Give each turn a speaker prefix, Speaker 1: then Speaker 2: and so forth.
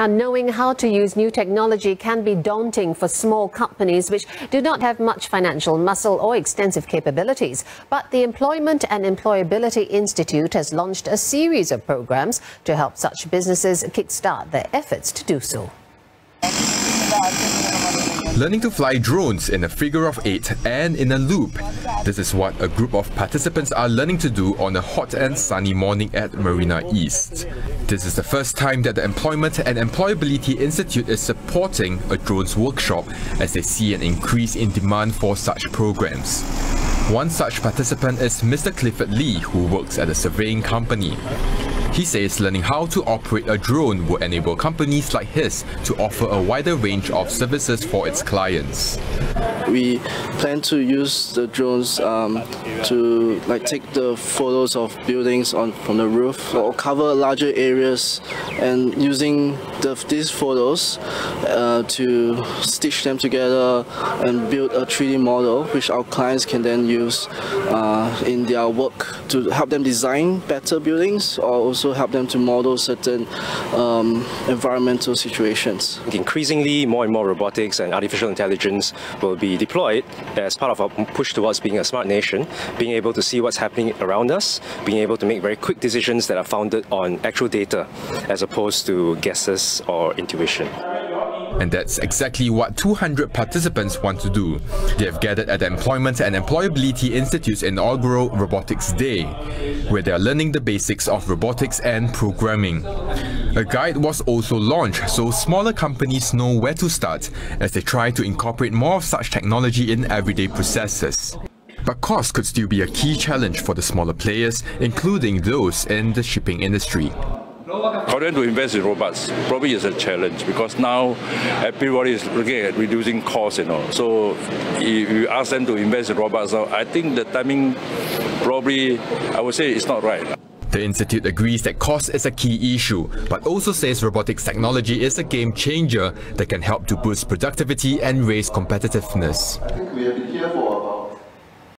Speaker 1: Now, knowing how to use new technology can be daunting for small companies which do not have much financial muscle or extensive capabilities. But the Employment and Employability Institute has launched a series of programs to help such businesses kickstart their efforts to do so.
Speaker 2: Learning to fly drones in a figure of eight and in a loop. This is what a group of participants are learning to do on a hot and sunny morning at Marina East. This is the first time that the Employment and Employability Institute is supporting a drones workshop as they see an increase in demand for such programs. One such participant is Mr. Clifford Lee, who works at a surveying company. He says learning how to operate a drone will enable companies like his to offer a wider range of services for its clients.
Speaker 3: We plan to use the drones um, to like take the photos of buildings on from the roof or cover larger areas and using the, these photos uh, to stitch them together and build a 3D model which our clients can then use uh, in their work to help them design better buildings or also help them to model certain um, environmental situations.
Speaker 4: Increasingly, more and more robotics and artificial intelligence will be deployed as part of our push towards being a smart nation, being able to see what's happening around us, being able to make very quick decisions that are founded on actual data as opposed to guesses or intuition.
Speaker 2: And that's exactly what 200 participants want to do. They have gathered at the Employment and Employability Institute's inaugural Robotics Day, where they are learning the basics of robotics and programming. A guide was also launched so smaller companies know where to start as they try to incorporate more of such technology in everyday processes. But cost could still be a key challenge for the smaller players, including those in the shipping industry.
Speaker 5: For to invest in robots probably is a challenge because now everybody is looking at reducing costs, you know. So if you ask them to invest in robots I think the timing probably, I would say, it's not right.
Speaker 2: The Institute agrees that cost is a key issue, but also says robotics technology is a game changer that can help to boost productivity and raise competitiveness.